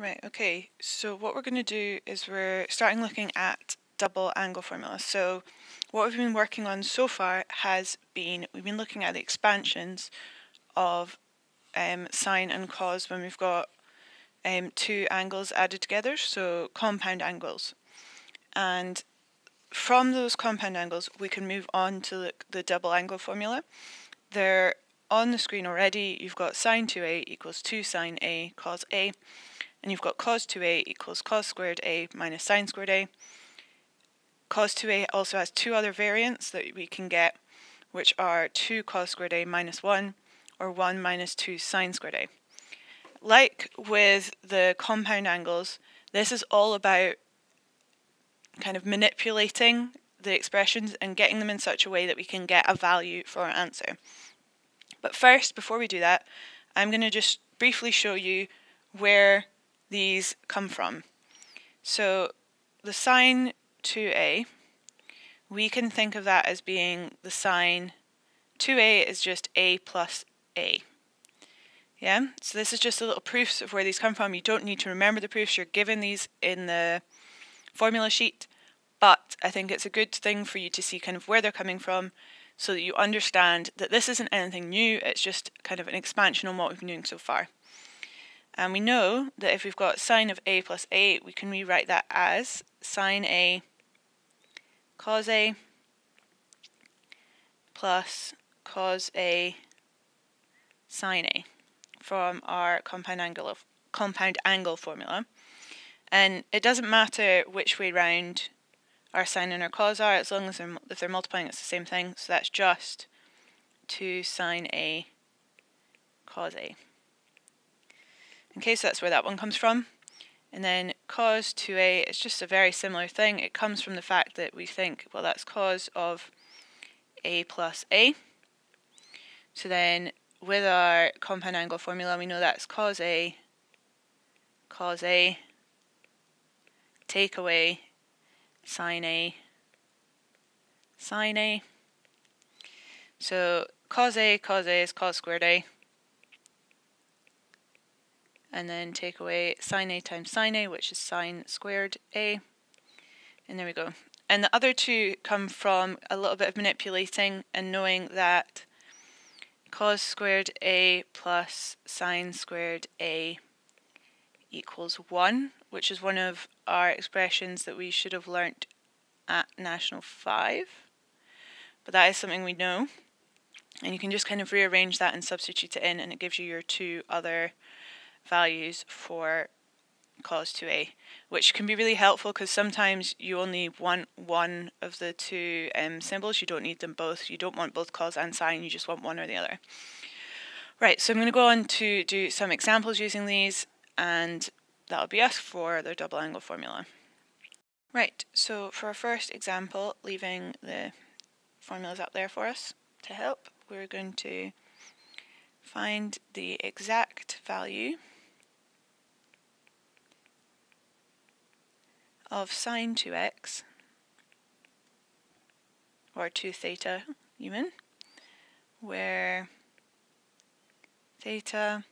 Right, okay, so what we're going to do is we're starting looking at double angle formulas. So what we've been working on so far has been, we've been looking at the expansions of um, sine and cos when we've got um, two angles added together, so compound angles. And from those compound angles we can move on to the, the double angle formula. They're on the screen already, you've got sine 2a equals 2 sine a cos a and you've got cos 2a equals cos squared a minus sine squared a. Cos 2a also has two other variants that we can get, which are 2 cos squared a minus 1, or 1 minus 2 sine squared a. Like with the compound angles, this is all about kind of manipulating the expressions and getting them in such a way that we can get a value for our answer. But first, before we do that, I'm going to just briefly show you where these come from. So the sine 2a, we can think of that as being the sine 2a is just a plus a. Yeah, so this is just a little proofs of where these come from. You don't need to remember the proofs, you're given these in the formula sheet, but I think it's a good thing for you to see kind of where they're coming from so that you understand that this isn't anything new, it's just kind of an expansion on what we've been doing so far. And we know that if we've got sine of a plus a, we can rewrite that as sine a cos a plus cos a sine a from our compound angle of compound angle formula. And it doesn't matter which way round our sine and our cos are, as long as they're, if they're multiplying, it's the same thing. So that's just 2 sine a cos a. Okay, so that's where that one comes from. And then cos 2a, it's just a very similar thing. It comes from the fact that we think, well, that's cos of a plus a. So then with our compound angle formula, we know that's cos a, cos a, take away sine a, sine a. So cos a, cos a is cos squared a and then take away sine a times sine a, which is sine squared a. And there we go. And the other two come from a little bit of manipulating and knowing that cos squared a plus sine squared a equals 1, which is one of our expressions that we should have learnt at National 5. But that is something we know. And you can just kind of rearrange that and substitute it in and it gives you your two other values for cos 2a, which can be really helpful because sometimes you only want one of the two um, symbols. You don't need them both. You don't want both cos and sine. You just want one or the other. Right, so I'm going to go on to do some examples using these, and that'll be us for the double angle formula. Right, so for our first example, leaving the formulas up there for us to help, we're going to find the exact value of sine 2x, or 2 theta even, where theta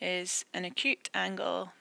is an acute angle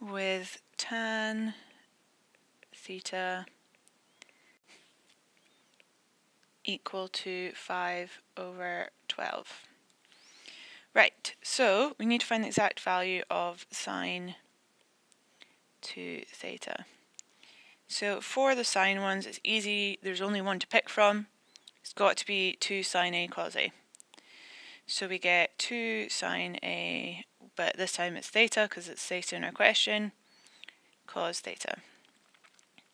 with tan theta equal to 5 over 12. Right, so we need to find the exact value of sine 2 theta. So for the sine ones, it's easy, there's only one to pick from. It's got to be 2 sine A cos A. So we get 2 sine A, but this time it's theta because it's theta in our question, cos theta.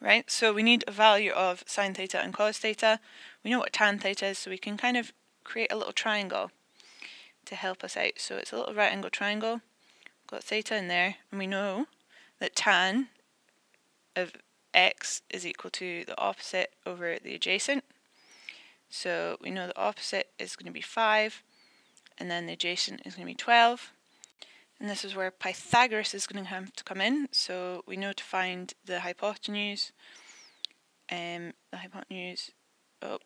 Right, so we need a value of sine theta and cos theta. We know what tan theta is, so we can kind of create a little triangle to help us out. So it's a little right angle triangle, got theta in there, and we know that tan of x is equal to the opposite over the adjacent. So we know the opposite is going to be 5, and then the adjacent is going to be 12. And this is where Pythagoras is going to have to come in. So we know to find the hypotenuse. Um, the hypotenuse, oh,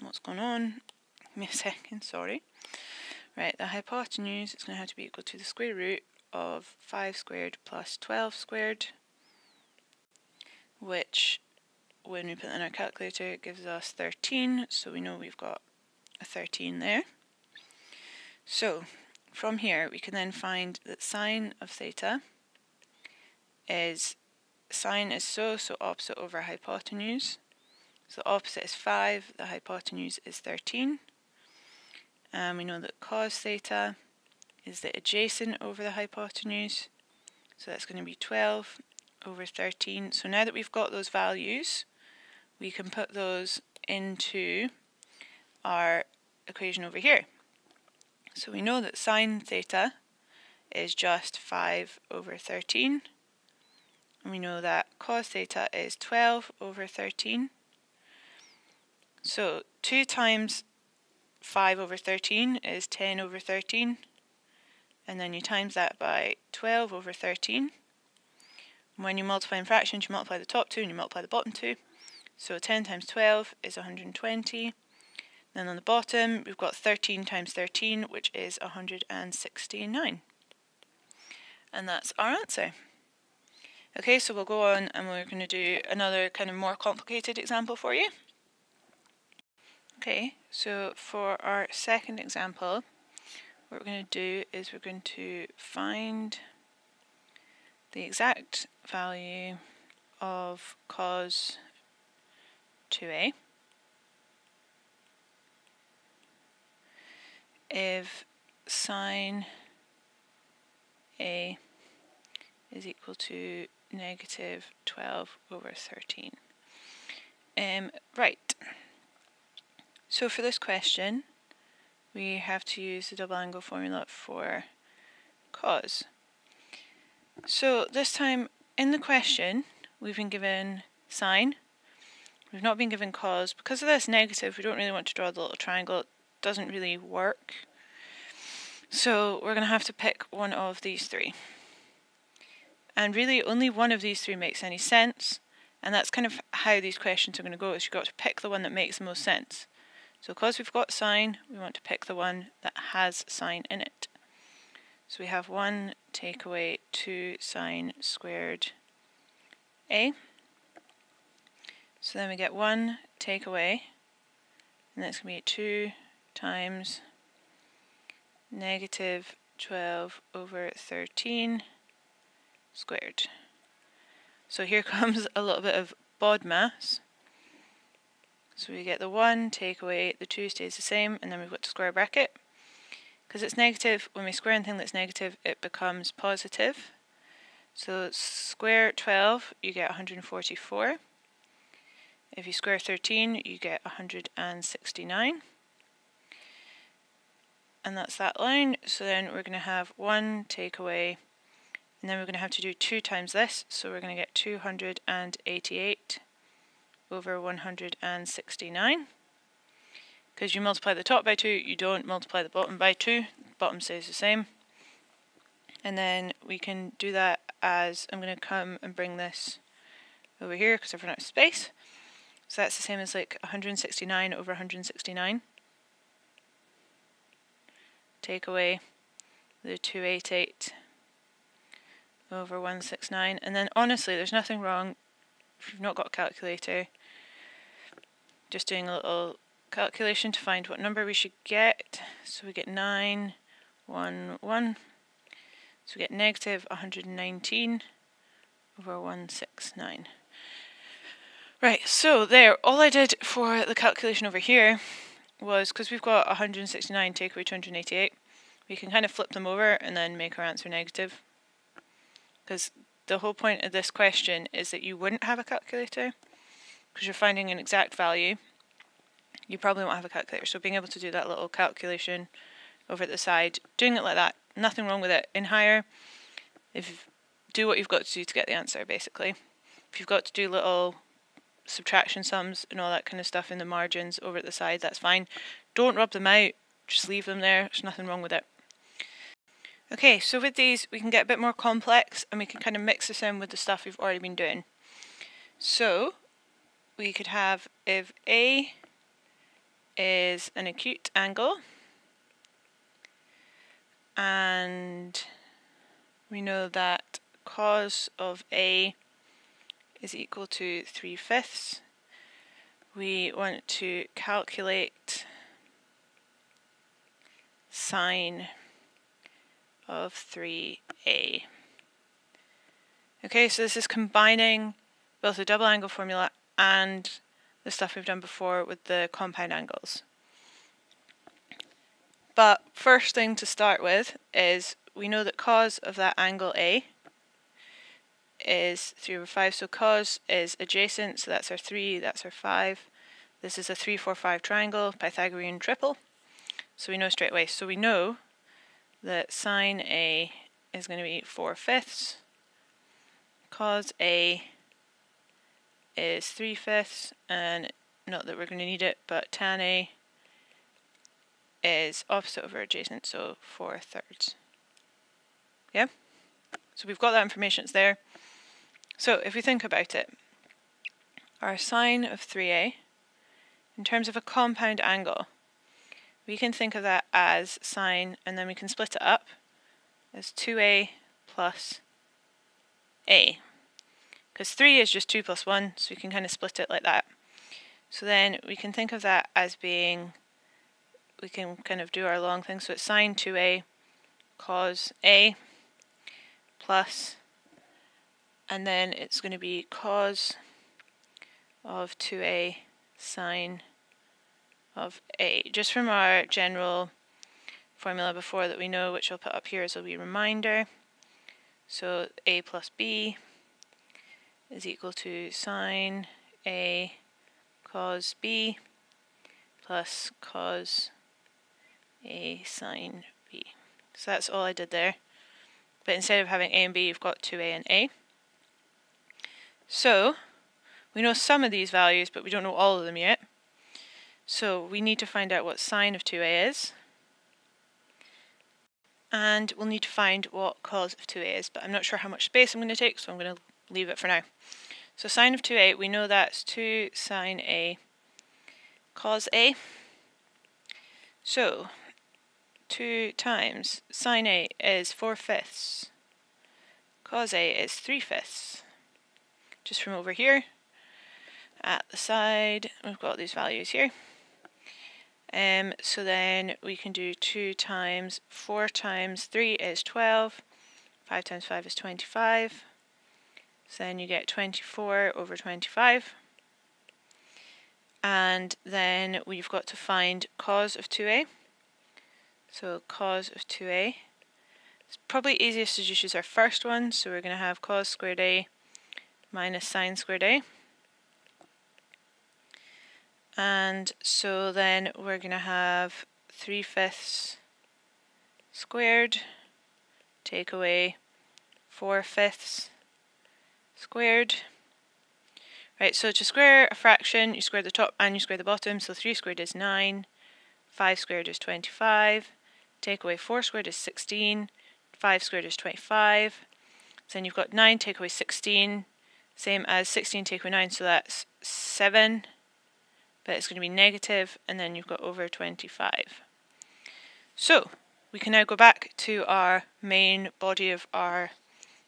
what's going on? Give me a second, sorry. Right, the hypotenuse is going to have to be equal to the square root of 5 squared plus 12 squared, which when we put in our calculator gives us 13, so we know we've got a 13 there. So from here we can then find that sine of theta is sine is so, so opposite over hypotenuse. So the opposite is 5, the hypotenuse is 13. And we know that cos theta is the adjacent over the hypotenuse. So that's going to be 12 over 13. So now that we've got those values, we can put those into our equation over here. So we know that sine theta is just 5 over 13. And we know that cos theta is 12 over 13. So 2 times 5 over 13 is 10 over 13. And then you times that by 12 over 13. When you multiply in fractions, you multiply the top two and you multiply the bottom two. So 10 times 12 is 120. Then on the bottom, we've got 13 times 13, which is 169. And that's our answer. Okay, so we'll go on and we're going to do another kind of more complicated example for you. Okay, so for our second example, what we're going to do is we're going to find the exact value of cos 2a if sine a is equal to negative 12 over 13. Um, right. So for this question, we have to use the double angle formula for cos. So this time in the question, we've been given sine. We've not been given cos. Because of this negative, we don't really want to draw the little triangle. It doesn't really work. So we're going to have to pick one of these three. And really only one of these three makes any sense. And that's kind of how these questions are going to go, is you've got to pick the one that makes the most sense. So because we've got sine, we want to pick the one that has sine in it. So we have 1 take away 2 sine squared a. So then we get 1 take away, and that's going to be 2 times negative 12 over 13 squared. So here comes a little bit of BODMAS. So we get the 1, take away, the 2 stays the same, and then we've got the square bracket. Because it's negative, when we square anything that's negative, it becomes positive. So square 12, you get 144. If you square 13, you get 169. And that's that line. So then we're going to have 1 take away, and then we're going to have to do 2 times this. So we're going to get 288 over 169. Because you multiply the top by 2, you don't multiply the bottom by 2. Bottom stays the same. And then we can do that as, I'm going to come and bring this over here because I've run out of space. So that's the same as like 169 over 169. Take away the 288 over 169. And then honestly, there's nothing wrong if you've not got a calculator just doing a little calculation to find what number we should get. So we get 9, 1, 1. So we get negative 119 over 169. Right, so there, all I did for the calculation over here was, because we've got 169 take away 288, we can kind of flip them over and then make our answer negative. Because the whole point of this question is that you wouldn't have a calculator because you're finding an exact value. You probably won't have a calculator, so being able to do that little calculation over at the side, doing it like that, nothing wrong with it. In higher, if do what you've got to do to get the answer, basically. If you've got to do little subtraction sums and all that kind of stuff in the margins over at the side, that's fine. Don't rub them out, just leave them there, there's nothing wrong with it. Okay, so with these we can get a bit more complex and we can kind of mix this in with the stuff we've already been doing. So we could have if A is an acute angle and we know that cos of A is equal to 3 fifths. We want to calculate sine of 3A. Okay, so this is combining both the double angle formula and the stuff we've done before with the compound angles. But first thing to start with is we know that cos of that angle A is 3 over 5. So cos is adjacent, so that's our 3, that's our 5. This is a 3, 4, 5 triangle, Pythagorean triple. So we know straight away. So we know that sine A is going to be 4 fifths. Cos A is 3 fifths, and not that we're going to need it, but tan A is opposite over adjacent, so 4 thirds. Yeah? So we've got that information, it's there. So if we think about it, our sine of 3a, in terms of a compound angle, we can think of that as sine, and then we can split it up as 2a plus a because 3 is just 2 plus 1, so we can kind of split it like that. So then we can think of that as being, we can kind of do our long thing, so it's sine 2a cos a plus, and then it's going to be cos of 2a sine of a. Just from our general formula before that we know, which I'll put up here as a wee reminder. So a plus b is equal to sine A cos B plus cos A sine B. So that's all I did there. But instead of having A and B, you've got 2A and A. So, we know some of these values, but we don't know all of them yet. So we need to find out what sine of 2a is. And we'll need to find what cos of 2a is, but I'm not sure how much space I'm going to take, so I'm going to leave it for now. So sine of 2a, we know that's 2 sine a cos a. So 2 times sine a is 4 fifths. Cos a is 3 fifths. Just from over here at the side, we've got these values here. Um, so then we can do 2 times 4 times 3 is 12, 5 times 5 is 25, so then you get 24 over 25. And then we've got to find cos of 2a. So cos of 2a. It's probably easiest to just use our first one. So we're going to have cos squared a minus sine squared a. And so then we're going to have 3 fifths squared, take away 4 fifths squared. Right, so to square a fraction, you square the top and you square the bottom, so 3 squared is 9, 5 squared is 25, take away 4 squared is 16, 5 squared is 25, so then you've got 9 take away 16, same as 16 take away 9, so that's 7, but it's going to be negative, and then you've got over 25. So, we can now go back to our main body of our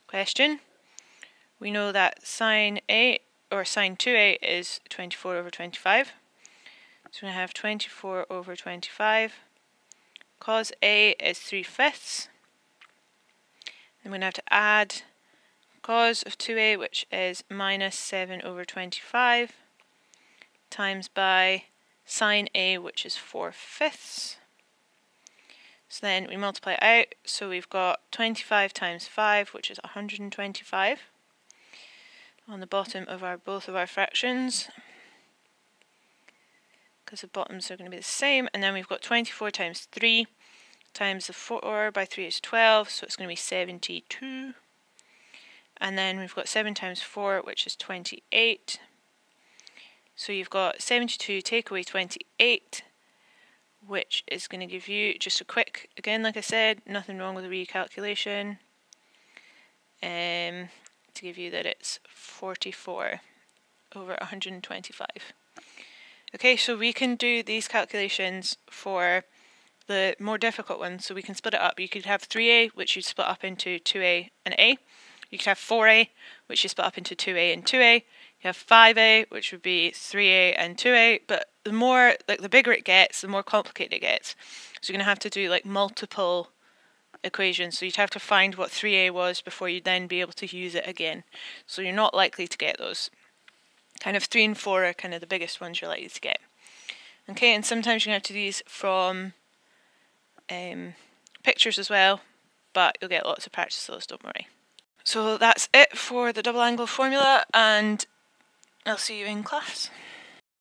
question we know that sine A or sine 2a is 24 over 25. So we have 24 over 25. Cos A is 3 fifths. We're going to have to add cos of 2a, which is minus 7 over 25, times by sine A, which is 4 fifths. So then we multiply out, so we've got 25 times 5, which is 125 on the bottom of our both of our fractions because the bottoms are going to be the same and then we've got 24 times 3 times the 4 by 3 is 12 so it's going to be 72 and then we've got 7 times 4 which is 28 so you've got 72 take away 28 which is going to give you just a quick again like I said nothing wrong with the recalculation um, to give you that it's 44 over 125. Okay, so we can do these calculations for the more difficult ones, so we can split it up. You could have 3a, which you split up into 2a and a. You could have 4a, which you split up into 2a and 2a. You have 5a, which would be 3a and 2a, but the more, like the bigger it gets, the more complicated it gets. So you're going to have to do like multiple equations. So you'd have to find what 3a was before you'd then be able to use it again. So you're not likely to get those. Kind of 3 and 4 are kind of the biggest ones you're likely to get. Okay, and sometimes you're going to have to do these from um, pictures as well, but you'll get lots of practice those, don't worry. So that's it for the double angle formula, and I'll see you in class.